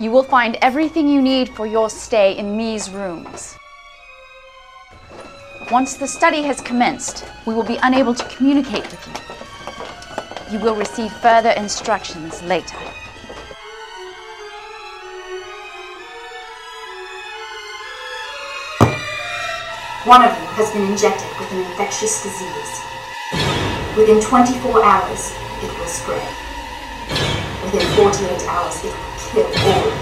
You will find everything you need for your stay in these rooms. Once the study has commenced, we will be unable to communicate with you. You will receive further instructions later. One of you has been injected with an infectious disease. Within 24 hours, it will spread. Within 48 hours, it will kill all.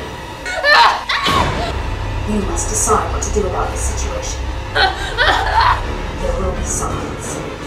You must decide what to do about this situation. There will be silence.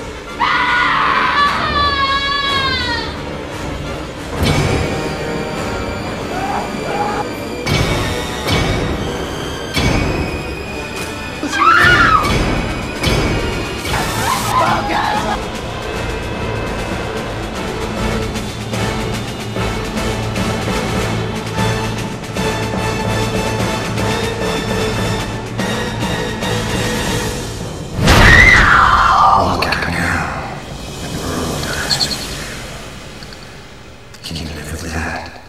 cumulatively had.